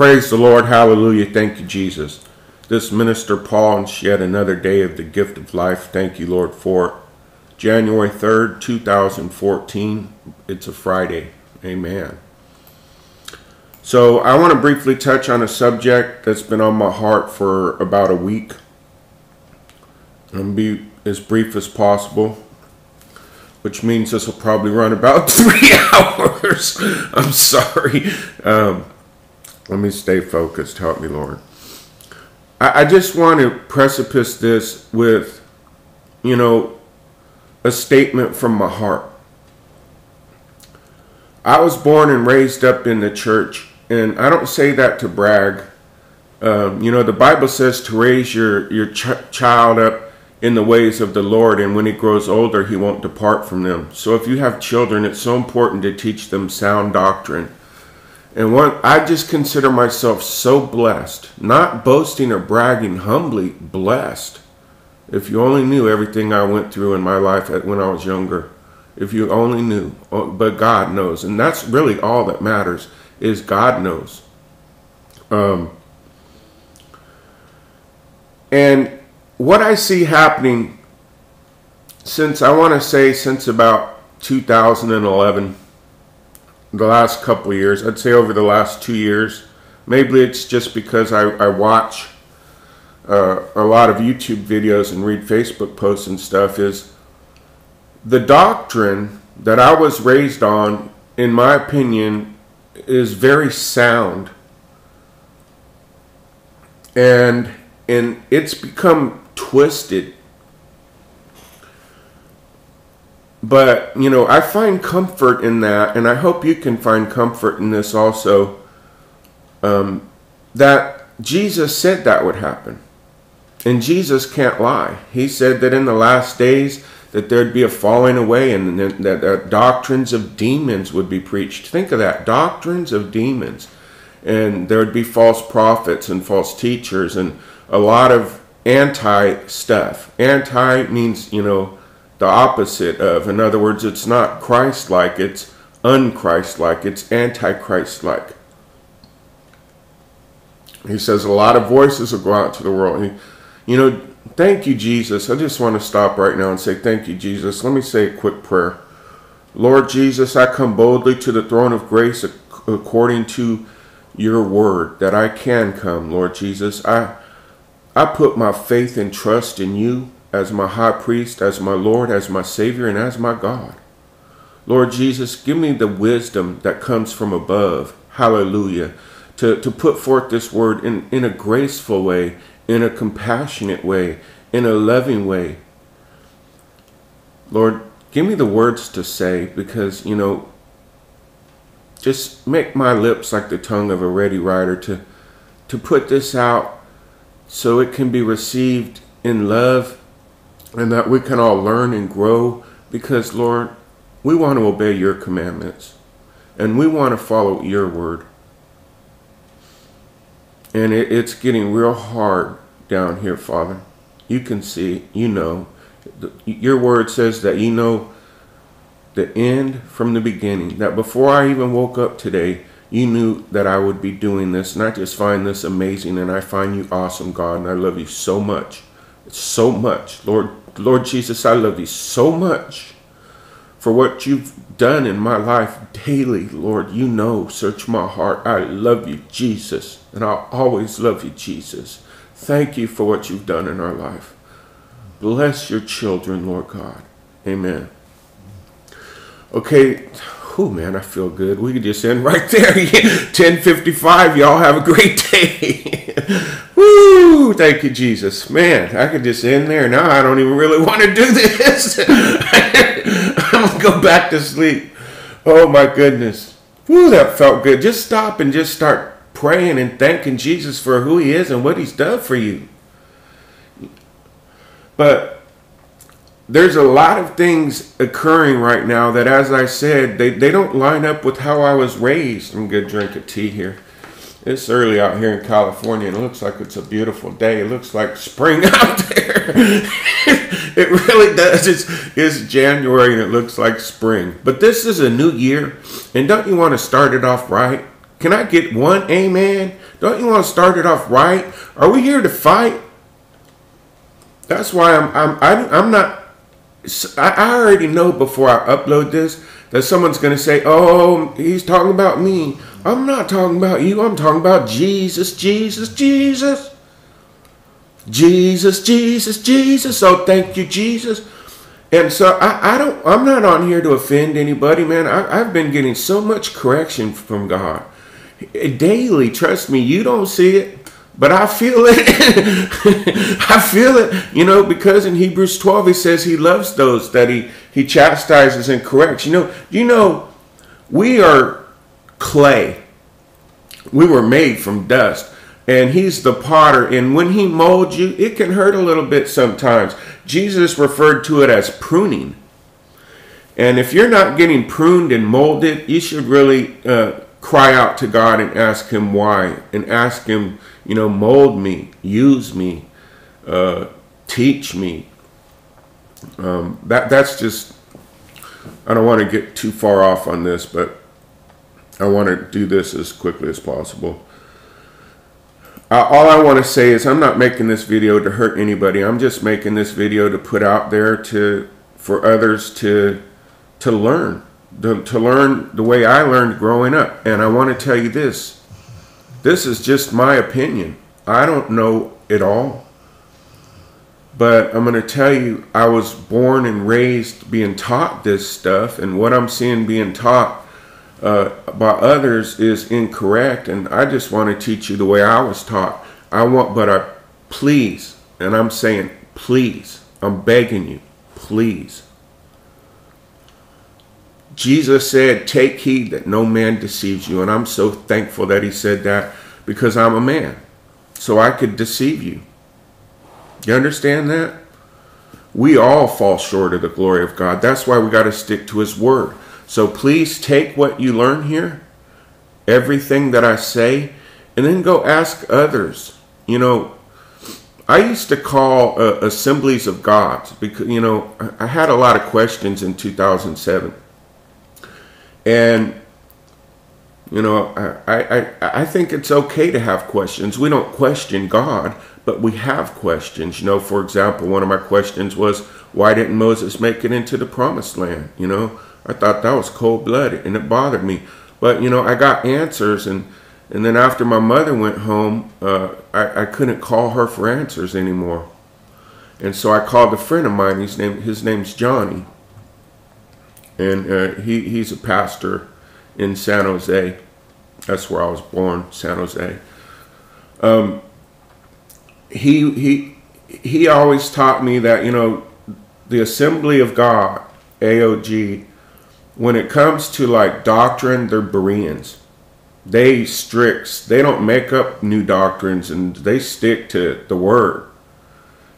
Praise the Lord. Hallelujah. Thank you, Jesus. This minister Paul and yet another day of the gift of life. Thank you, Lord, for. January 3rd, 2014. It's a Friday. Amen. So, I want to briefly touch on a subject that's been on my heart for about a week. I'm be as brief as possible, which means this will probably run about three hours. I'm sorry. Um, let me stay focused. Help me, Lord. I, I just want to precipice this with, you know, a statement from my heart. I was born and raised up in the church, and I don't say that to brag. Um, you know, the Bible says to raise your, your ch- child up in the ways of the Lord, and when he grows older, he won't depart from them. So if you have children, it's so important to teach them sound doctrine. And what I just consider myself so blessed, not boasting or bragging, humbly blessed. If you only knew everything I went through in my life when I was younger, if you only knew, but God knows, and that's really all that matters is God knows. Um, and what I see happening since I want to say since about 2011 the last couple years. I'd say over the last two years. Maybe it's just because I, I watch uh, a lot of YouTube videos and read Facebook posts and stuff. Is the doctrine that I was raised on, in my opinion, is very sound. And and it's become twisted But, you know, I find comfort in that, and I hope you can find comfort in this also. Um, that Jesus said that would happen. And Jesus can't lie. He said that in the last days that there'd be a falling away and that, that, doctrines of demons would be preached. Think of that, doctrines of demons. And there would be false prophets and false teachers and a lot of anti stuff. Anti means, you know, the opposite of. In other words, it's not Christ like, it's unchrist like, it's antichrist like. He says a lot of voices will go out to the world. He, you know, thank you, Jesus. I just want to stop right now and say thank you, Jesus. Let me say a quick prayer. Lord Jesus, I come boldly to the throne of grace according to your word that I can come, Lord Jesus. I I put my faith and trust in you as my high priest, as my Lord, as my Savior, and as my God. Lord Jesus, give me the wisdom that comes from above. Hallelujah. To, to put forth this word in, in a graceful way, in a compassionate way, in a loving way. Lord, give me the words to say because, you know, just make my lips like the tongue of a ready writer to, to put this out so it can be received in love and that we can all learn and grow because, Lord, we want to obey your commandments and we want to follow your word. And it, it's getting real hard down here, Father. You can see, you know. Your word says that you know the end from the beginning. That before I even woke up today, you knew that I would be doing this. And I just find this amazing. And I find you awesome, God. And I love you so much. So much. Lord, Lord Jesus, I love you so much for what you've done in my life daily. Lord, you know, search my heart. I love you, Jesus, and I'll always love you, Jesus. Thank you for what you've done in our life. Bless your children, Lord God. Amen. Okay, oh man, I feel good. We could just end right there. 1055. Y'all have a great day. Thank you, Jesus. Man, I could just end there. Now I don't even really want to do this. I'm going to go back to sleep. Oh my goodness. Woo, that felt good. Just stop and just start praying and thanking Jesus for who he is and what he's done for you. But there's a lot of things occurring right now that, as I said, they, they don't line up with how I was raised. I'm going to drink a tea here. It's early out here in California and it looks like it's a beautiful day. It looks like spring out there. it really does. It's, it's January and it looks like spring. But this is a new year. And don't you want to start it off right? Can I get one amen? Don't you want to start it off right? Are we here to fight? That's why I'm I'm I'm, I'm not. I already know before I upload this that someone's going to say, "Oh, he's talking about me." I'm not talking about you. I'm talking about Jesus, Jesus, Jesus. Jesus, Jesus, Jesus. Oh, thank you, Jesus. And so I, I don't I'm not on here to offend anybody, man. I, I've been getting so much correction from God. Daily, trust me, you don't see it, but I feel it. I feel it, you know, because in Hebrews 12 he says he loves those that he, he chastises and corrects. You know, you know, we are clay. We were made from dust and he's the potter. And when he molds you, it can hurt a little bit sometimes. Jesus referred to it as pruning. And if you're not getting pruned and molded, you should really uh, cry out to God and ask Him why, and ask Him, you know, mold me, use me, uh, teach me. Um, that that's just. I don't want to get too far off on this, but I want to do this as quickly as possible. Uh, all I want to say is I'm not making this video to hurt anybody. I'm just making this video to put out there to for others to to learn, to, to learn the way I learned growing up. And I want to tell you this. This is just my opinion. I don't know it all. But I'm going to tell you, I was born and raised being taught this stuff, and what I'm seeing being taught uh, by others is incorrect, and I just want to teach you the way I was taught. I want, but I please, and I'm saying please, I'm begging you, please. Jesus said, Take heed that no man deceives you. And I'm so thankful that he said that because I'm a man. So I could deceive you. You understand that? We all fall short of the glory of God. That's why we got to stick to his word. So please take what you learn here, everything that I say, and then go ask others. You know, I used to call uh, assemblies of gods because, you know, I had a lot of questions in 2007. And, you know, I, I, I think it's okay to have questions. We don't question God, but we have questions. You know, for example, one of my questions was, why didn't Moses make it into the promised land? You know, I thought that was cold blooded and it bothered me. But you know, I got answers and and then after my mother went home, uh, I, I couldn't call her for answers anymore. And so I called a friend of mine. His name his name's Johnny, and uh, he he's a pastor in San Jose. That's where I was born, San Jose. Um, he he he always taught me that you know the Assembly of God AOG when it comes to like doctrine, they're Bereans. They strict. They don't make up new doctrines, and they stick to the word.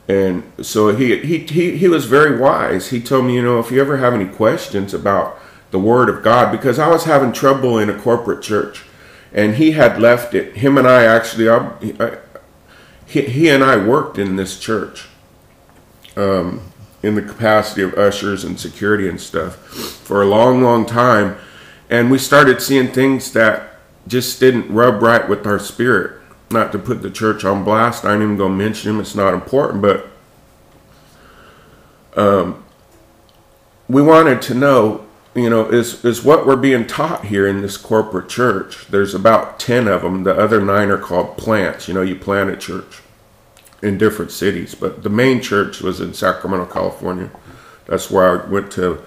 And so he he he he was very wise. He told me, you know, if you ever have any questions about the word of God, because I was having trouble in a corporate church, and he had left it. Him and I actually, I, I, he he and I worked in this church. Um, in the capacity of ushers and security and stuff for a long, long time. And we started seeing things that just didn't rub right with our spirit. Not to put the church on blast, I ain't even gonna mention them, it's not important, but um, we wanted to know, you know, is, is what we're being taught here in this corporate church. There's about 10 of them, the other nine are called plants. You know, you plant a church in different cities, but the main church was in Sacramento, California. That's where I went to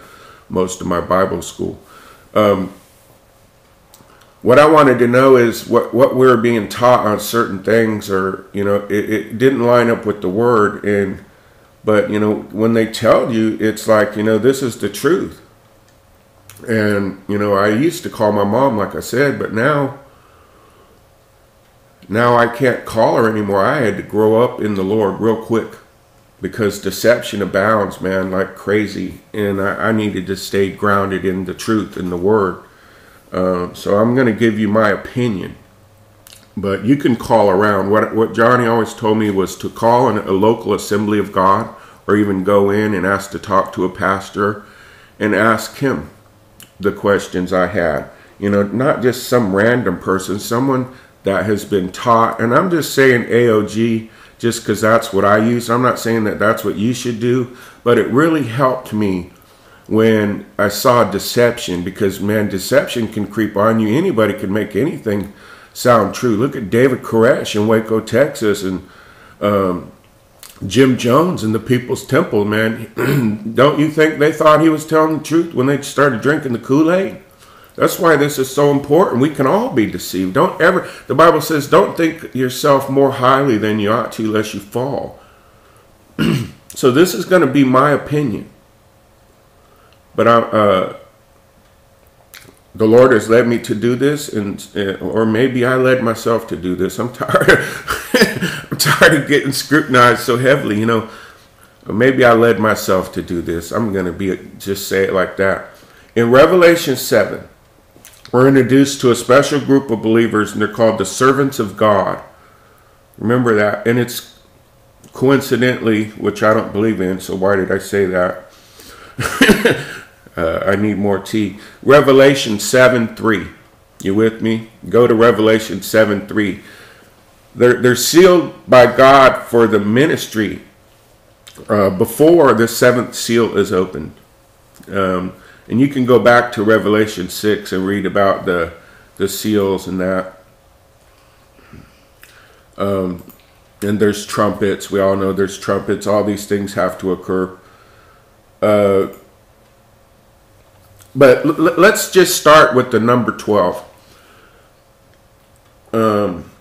most of my Bible school. Um, what I wanted to know is what, what we are being taught on certain things, or you know, it, it didn't line up with the word. And but you know, when they tell you, it's like you know, this is the truth. And you know, I used to call my mom, like I said, but now now I can't call her anymore. I had to grow up in the Lord real quick because deception abounds, man, like crazy. And I, I needed to stay grounded in the truth and the word. Uh, so I'm going to give you my opinion. But you can call around. What, what Johnny always told me was to call a local assembly of God or even go in and ask to talk to a pastor and ask him the questions I had. You know, not just some random person, someone that has been taught. And I'm just saying AOG just because that's what I use. I'm not saying that that's what you should do, but it really helped me when I saw deception because, man, deception can creep on you. Anybody can make anything sound true. Look at David Koresh in Waco, Texas, and um, Jim Jones in the People's Temple, man. Don't you think they thought he was telling the truth when they started drinking the Kool Aid? That's why this is so important. We can all be deceived. Don't ever, the Bible says, don't think yourself more highly than you ought to, lest you fall. so this is going to be my opinion. But I, uh, the Lord has led me to do this, and uh, or maybe I led myself to do this. I'm tired. I'm tired of getting scrutinized so heavily. You know, maybe I led myself to do this. I'm going to be just say it like that. In Revelation seven, we're introduced to a special group of believers, and they're called the servants of God. Remember that, and it's coincidentally, which I don't believe in. So why did I say that? uh, I need more tea. Revelation 7 3. You with me? Go to Revelation 7 3. They're, they're sealed by God for the ministry uh, before the seventh seal is opened. Um, and you can go back to Revelation 6 and read about the, the seals and that. Um, and there's trumpets. We all know there's trumpets. All these things have to occur. Uh, but l- let's just start with the number 12. Um,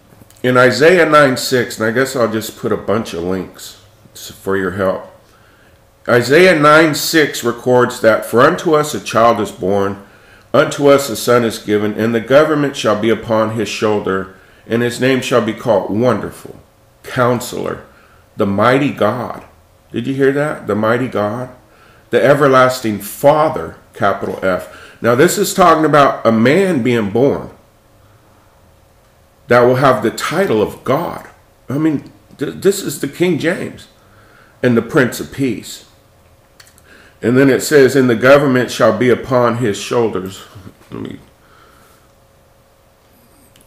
in Isaiah 9 6, and I guess I'll just put a bunch of links for your help. Isaiah 9 6 records that, For unto us a child is born, unto us a son is given, and the government shall be upon his shoulder, and his name shall be called Wonderful, Counselor, the Mighty God. Did you hear that? The Mighty God, the Everlasting Father, capital F. Now, this is talking about a man being born that will have the title of God. I mean, th- this is the King James and the Prince of Peace. And then it says, And the government shall be upon his shoulders. Let me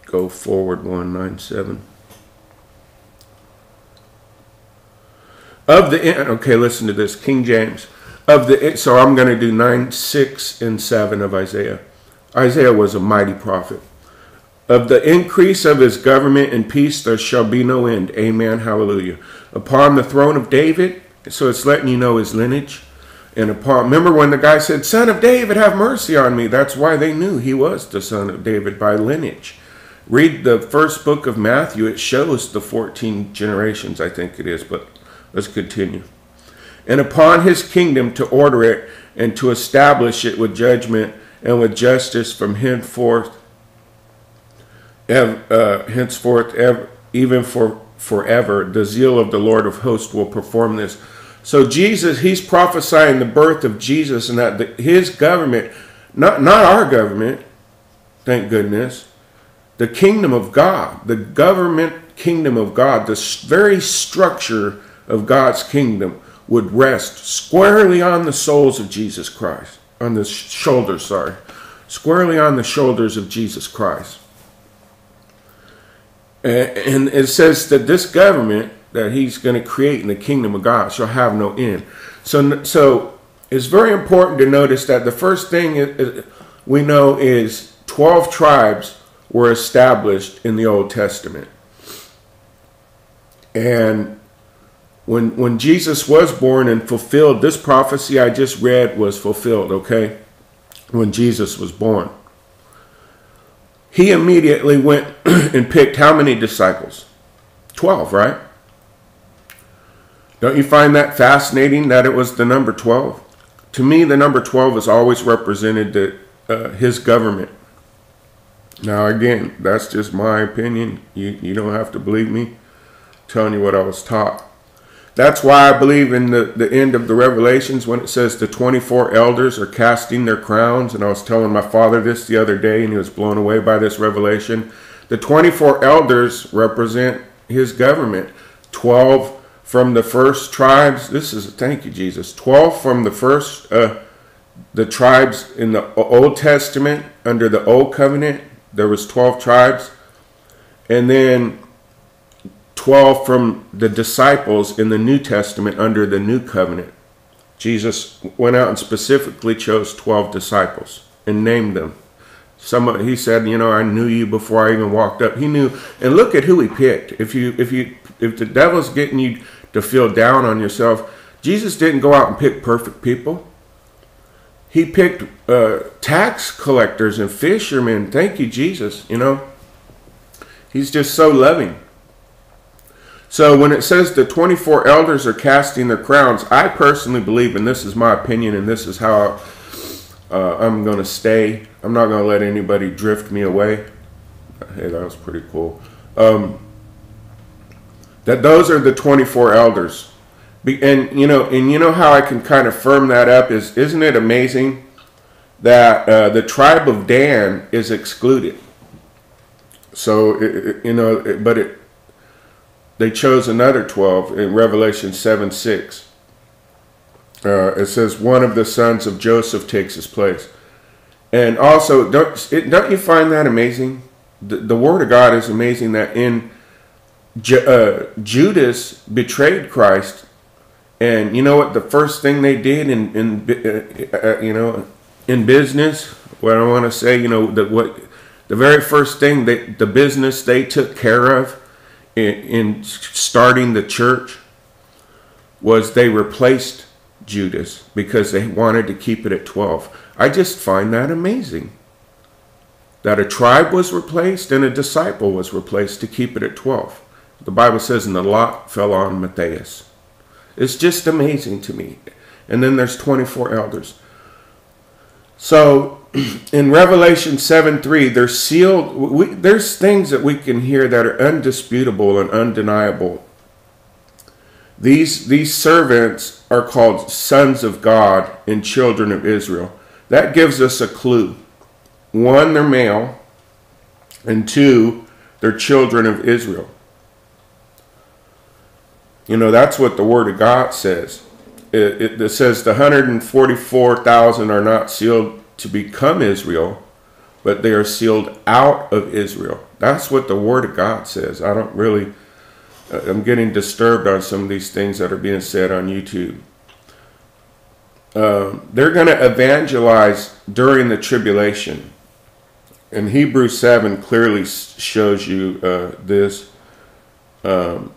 go forward 197. Of the, okay, listen to this King James. Of the, so I'm going to do 9, 6, and 7 of Isaiah. Isaiah was a mighty prophet. Of the increase of his government and peace there shall be no end. Amen. Hallelujah. Upon the throne of David, so it's letting you know his lineage and upon remember when the guy said son of david have mercy on me. That's why they knew he was the son of david by lineage. Read the first book of matthew. It shows the 14 generations i think it is but let's continue. And upon his kingdom to order it and to establish it with judgment and with justice from henceforth uh, henceforth ever, even for forever the zeal of the lord of hosts will perform this so Jesus, he's prophesying the birth of Jesus and that the, his government, not, not our government, thank goodness, the kingdom of God, the government kingdom of God, the very structure of God's kingdom would rest squarely on the souls of Jesus Christ, on the shoulders, sorry, squarely on the shoulders of Jesus Christ. And it says that this government that he's going to create in the kingdom of God shall have no end. So, so it's very important to notice that the first thing we know is 12 tribes were established in the Old Testament. And when, when Jesus was born and fulfilled, this prophecy I just read was fulfilled, okay? When Jesus was born. He immediately went and picked how many disciples? 12, right? Don't you find that fascinating that it was the number 12? To me, the number 12 has always represented the, uh, his government. Now, again, that's just my opinion. You, you don't have to believe me. I'm telling you what I was taught. That's why I believe in the, the end of the Revelations when it says the 24 elders are casting their crowns. And I was telling my father this the other day, and he was blown away by this revelation. The 24 elders represent his government. 12 from the first tribes. This is thank you, Jesus. Twelve from the first uh, the tribes in the Old Testament under the Old Covenant, there was 12 tribes. And then 12 from the disciples in the New Testament under the New Covenant. Jesus went out and specifically chose 12 disciples and named them. Some he said, you know, I knew you before I even walked up. He knew, and look at who he picked. If you, if you, if the devil's getting you to feel down on yourself, Jesus didn't go out and pick perfect people. He picked uh, tax collectors and fishermen. Thank you, Jesus. You know, he's just so loving. So when it says the 24 elders are casting their crowns, I personally believe, and this is my opinion, and this is how uh, I'm going to stay. I'm not going to let anybody drift me away. Hey, that was pretty cool. Um, that those are the 24 elders. And you know, and you know how I can kind of firm that up is, isn't it amazing that uh, the tribe of Dan is excluded? So it, you know, it, but it they chose another 12 in Revelation 7 6. Uh, it says, one of the sons of Joseph takes his place. And also, don't, it, don't you find that amazing? The, the, Word of God is amazing that in uh, Judas betrayed Christ, and you know what? The first thing they did in, in uh, uh, you know, in business, what I want to say, you know, that what the very first thing that the business they took care of in, in starting the church was they replaced Judas because they wanted to keep it at 12. I just find that amazing. That a tribe was replaced and a disciple was replaced to keep it at 12. The Bible says, and the lot fell on Matthias. It's just amazing to me. And then there's 24 elders. So in Revelation 7 3, they're sealed. We, there's things that we can hear that are undisputable and undeniable. These, these servants are called sons of God and children of Israel. That gives us a clue. One, they're male, and two, they're children of Israel. You know, that's what the Word of God says. It, it, it says the 144,000 are not sealed to become Israel, but they are sealed out of Israel. That's what the Word of God says. I don't really, uh, I'm getting disturbed on some of these things that are being said on YouTube. Um, they're going to evangelize during the tribulation. And Hebrews 7 clearly shows you uh, this. Um,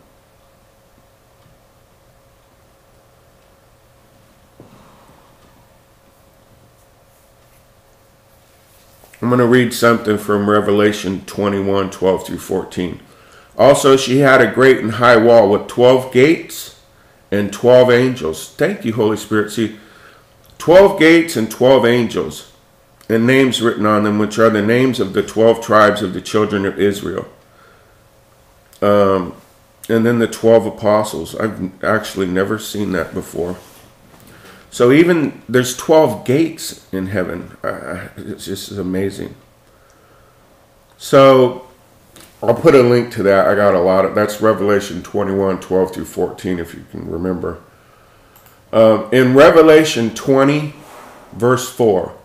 I'm going to read something from Revelation 21 12 through 14. Also, she had a great and high wall with 12 gates and 12 angels. Thank you, Holy Spirit. See, 12 gates and 12 angels, and names written on them, which are the names of the 12 tribes of the children of Israel. Um, and then the 12 apostles. I've actually never seen that before. So even there's 12 gates in heaven. Uh, it's just amazing. So I'll put a link to that. I got a lot of that's Revelation 21, 12 through 14, if you can remember. Um, in Revelation 20, verse 4,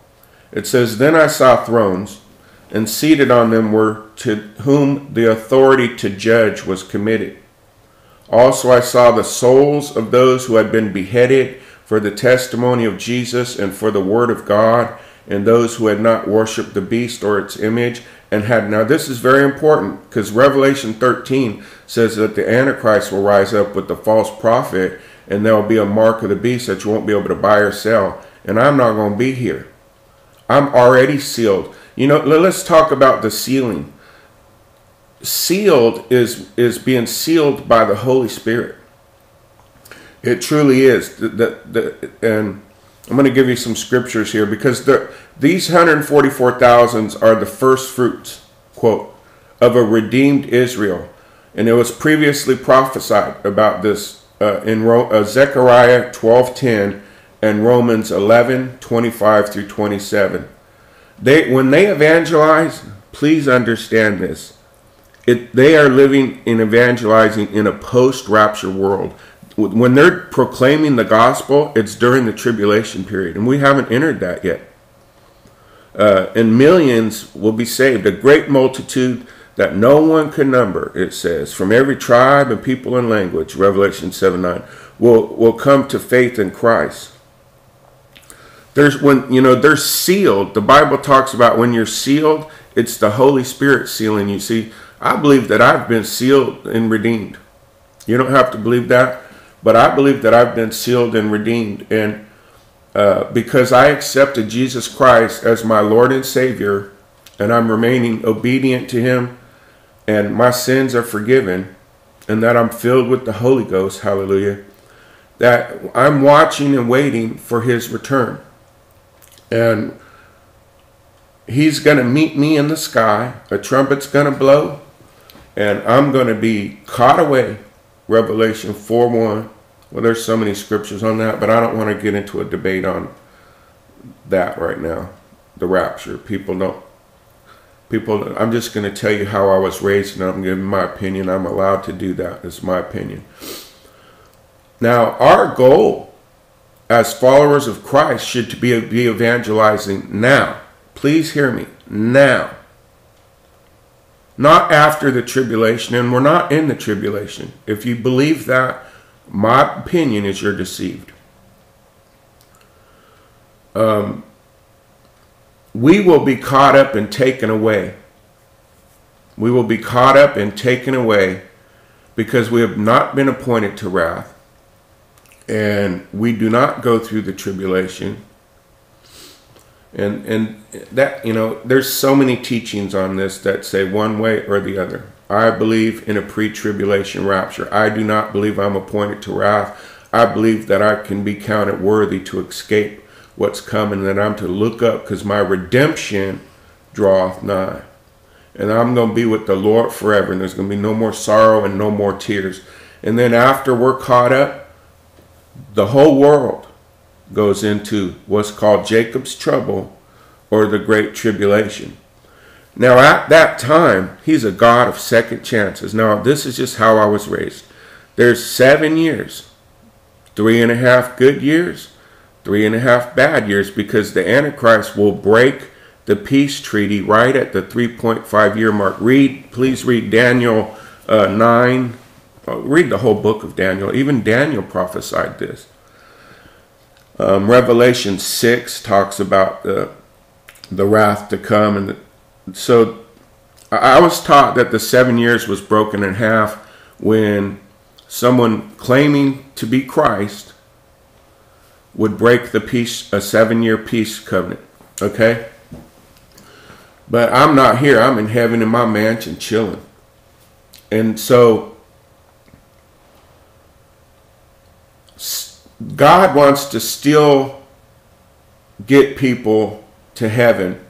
it says, Then I saw thrones, and seated on them were to whom the authority to judge was committed. Also I saw the souls of those who had been beheaded for the testimony of Jesus and for the word of God, and those who had not worshipped the beast or its image, and had now this is very important because Revelation 13 says that the Antichrist will rise up with the false prophet, and there will be a mark of the beast that you won't be able to buy or sell. And I'm not going to be here. I'm already sealed. You know, let's talk about the sealing. Sealed is is being sealed by the Holy Spirit. It truly is. The, the, the, and I'm going to give you some scriptures here because the, these 144,000s are the first fruits, quote, of a redeemed Israel. And it was previously prophesied about this uh, in Ro- uh, Zechariah 12:10 and Romans 11:25 through 27. They, when they evangelize, please understand this. It, they are living in evangelizing in a post-rapture world when they're proclaiming the gospel, it's during the tribulation period, and we haven't entered that yet. Uh, and millions will be saved, a great multitude that no one can number, it says, from every tribe and people and language, Revelation 7 9, will, will come to faith in Christ. There's when, you know, they're sealed. The Bible talks about when you're sealed, it's the Holy Spirit sealing you. See, I believe that I've been sealed and redeemed. You don't have to believe that, but I believe that I've been sealed and redeemed. And uh, because I accepted Jesus Christ as my Lord and Savior, and I'm remaining obedient to Him, and my sins are forgiven, and that I'm filled with the Holy Ghost, hallelujah, that I'm watching and waiting for His return. And He's going to meet me in the sky, a trumpet's going to blow, and I'm going to be caught away. Revelation 4 1. Well, there's so many scriptures on that, but I don't want to get into a debate on that right now. The rapture. People don't. People, I'm just going to tell you how I was raised, and I'm giving my opinion. I'm allowed to do that. It's my opinion. Now, our goal as followers of Christ should be, be evangelizing now. Please hear me. Now not after the tribulation, and we're not in the tribulation. If you believe that, my opinion is you're deceived. Um, we will be caught up and taken away. We will be caught up and taken away because we have not been appointed to wrath, and we do not go through the tribulation and and that you know there's so many teachings on this that say one way or the other i believe in a pre-tribulation rapture. I do not believe i'm appointed to wrath. I believe that i can be counted worthy to escape what's coming that i'm to look up because my redemption draweth nigh. And i'm going to be with the lord forever and there's going to be no more sorrow and no more tears. And then after we're caught up the whole world goes into what's called Jacob's trouble or the great tribulation. Now, at that time, he's a God of second chances. Now, this is just how I was raised. There's seven years, three and a half good years, three and a half bad years, because the Antichrist will break the peace treaty right at the 3.5 year mark. Read, please read Daniel uh, 9. Uh, read the whole book of Daniel. Even Daniel prophesied this. Um, Revelation 6 talks about the, the wrath to come. And the, so I was taught that the seven years was broken in half when someone claiming to be Christ would break the peace, a seven year peace covenant. Okay? But I'm not here. I'm in heaven in my mansion chilling. And so God wants to still get people to heaven.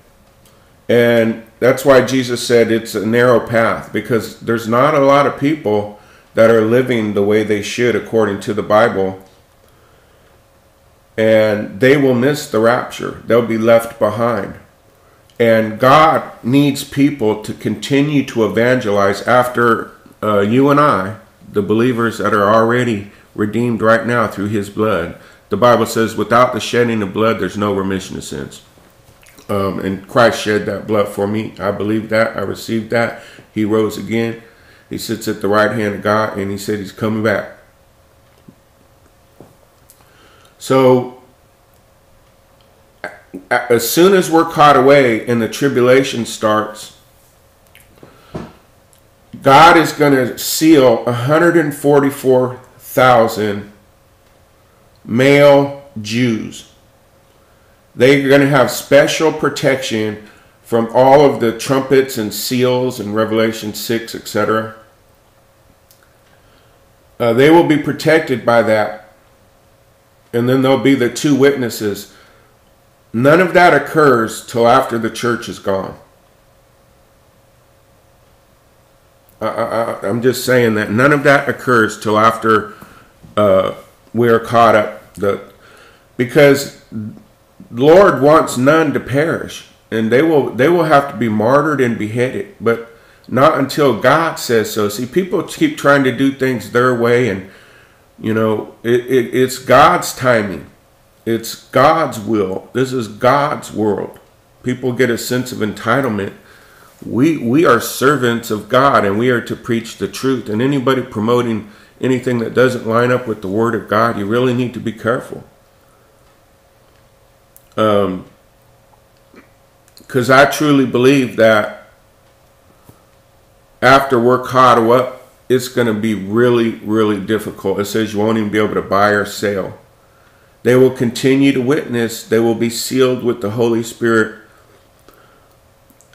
And that's why Jesus said it's a narrow path because there's not a lot of people that are living the way they should according to the Bible. And they will miss the rapture, they'll be left behind. And God needs people to continue to evangelize after uh, you and I, the believers that are already redeemed right now through his blood. The Bible says, without the shedding of blood, there's no remission of sins. Um, and Christ shed that blood for me. I believe that. I received that. He rose again. He sits at the right hand of God, and he said he's coming back. So, as soon as we're caught away and the tribulation starts, God is going to seal 144 thousand male Jews. They're going to have special protection from all of the trumpets and seals in Revelation 6, etc. Uh, they will be protected by that. And then there'll be the two witnesses. None of that occurs till after the church is gone. I, am just saying that none of that occurs till after uh, we're caught up. The, because Lord wants none to perish, and they will they will have to be martyred and beheaded, but not until God says so. See, people keep trying to do things their way, and You know, it, it, it's God's timing. It's God's will. This is God's world. People get a sense of entitlement. We we are servants of God and we are to preach the truth. And anybody promoting anything that doesn't line up with the word of God, you really need to be careful. Um because I truly believe that after we're caught up it's going to be really, really difficult. It says you won't even be able to buy or sell. They will continue to witness, they will be sealed with the Holy Spirit.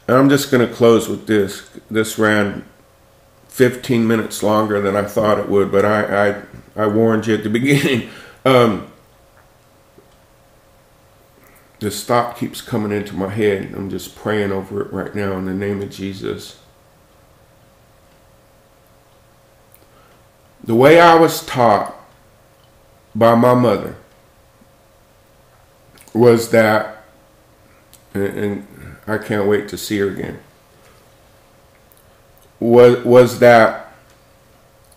And I'm just going to close with this. This ran 15 minutes longer than I thought it would, but I, I, I warned you at the beginning. Um, this thought keeps coming into my head. I'm just praying over it right now in the name of Jesus. the way I was taught by my mother was that, and, I can't wait to see her again, was, was that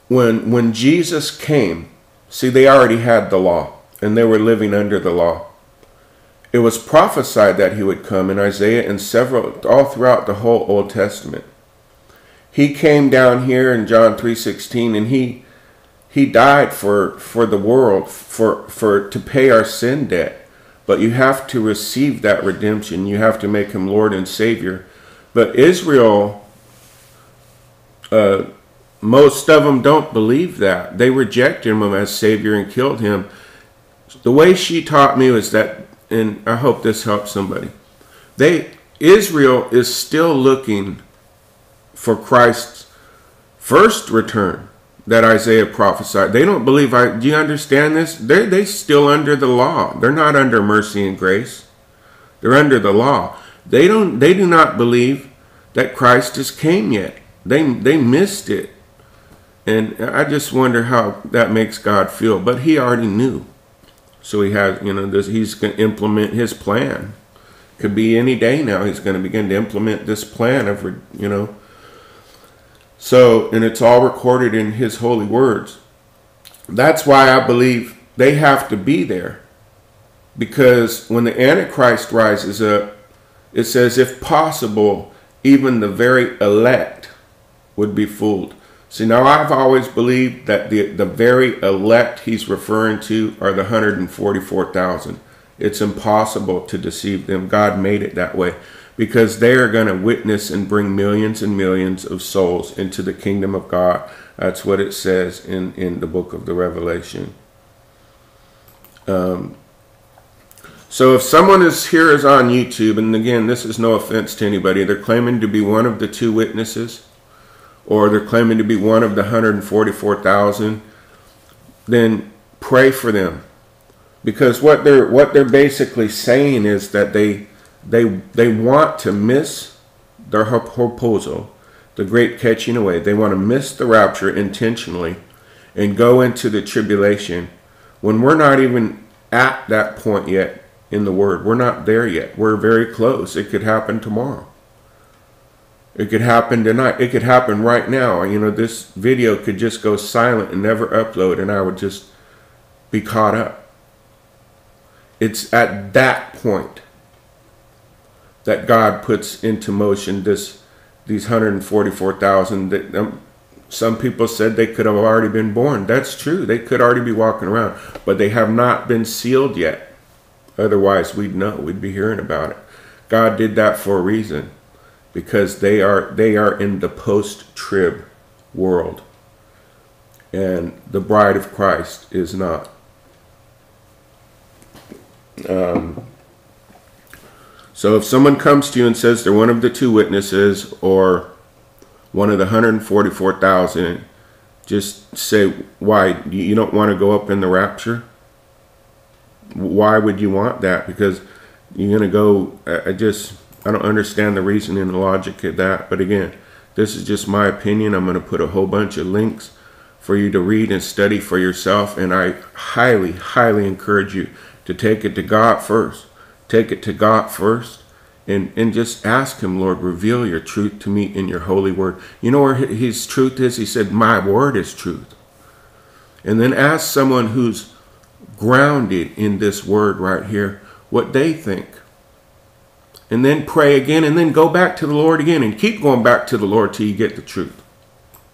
when, when Jesus came, see, they already had the law and they were living under the law. It was prophesied that he would come in Isaiah and several, all throughout the whole Old Testament. He came down here in John 3.16 and he he died for for the world for for to pay our sin debt. But you have to receive that redemption. You have to make him lord and savior. But israel uh, most of them don't believe that. They rejected him as savior and killed him. The way she taught me was that and i hope this helps somebody they israel is still looking for christ's first return that Isaiah prophesied. They don't believe I do you understand this? They're they still under the law. They're not under mercy and grace. They're under the law. They don't they do not believe that Christ has came yet. They they missed it. And I just wonder how that makes God feel. But he already knew. So he has, you know, this, he's going to implement his plan. Could be any day now. He's going to begin to implement this plan of, you know, so, and it's all recorded in his holy words. That's why I believe they have to be there. Because when the Antichrist rises up, it says, if possible, even the very elect would be fooled. See, now I've always believed that the, the very elect he's referring to are the 144,000. It's impossible to deceive them. God made it that way because they are going to witness and bring millions and millions of souls into the kingdom of God. That's what it says in, in the book of the Revelation. Um, so if someone is here is on YouTube, and again, this is no offense to anybody, they're claiming to be one of the two witnesses, or they're claiming to be one of the 144,000, then pray for them. Because what they're what they're basically saying is that they they they want to miss their proposal, the great catching away. They want to miss the rapture intentionally and go into the tribulation when we're not even at that point yet in the word. We're not there yet. We're very close. It could happen tomorrow. It could happen tonight. It could happen right now. You know, this video could just go silent and never upload, and I would just be caught up. It's at that point that God puts into motion this these 144,000 that um, some people said they could have already been born. That's true. They could already be walking around, but they have not been sealed yet. Otherwise, we'd know. We'd be hearing about it. God did that for a reason because they are they are in the post-trib world. And the bride of Christ is not. Um, so if someone comes to you and says they're one of the two witnesses or one of the 144,000, just say, why? You don't want to go up in the rapture? Why would you want that? Because you're going to go, I just, I don't understand the reasoning and the logic of that. But again, this is just my opinion. I'm going to put a whole bunch of links for you to read and study for yourself. And I highly, highly encourage you to take it to God first Take it to God first and, and just ask Him, Lord, reveal your truth to me in your holy word. You know where His truth is? He said, My word is truth. And then ask someone who's grounded in this word right here what they think. And then pray again and then go back to the Lord again and keep going back to the Lord till you get the truth.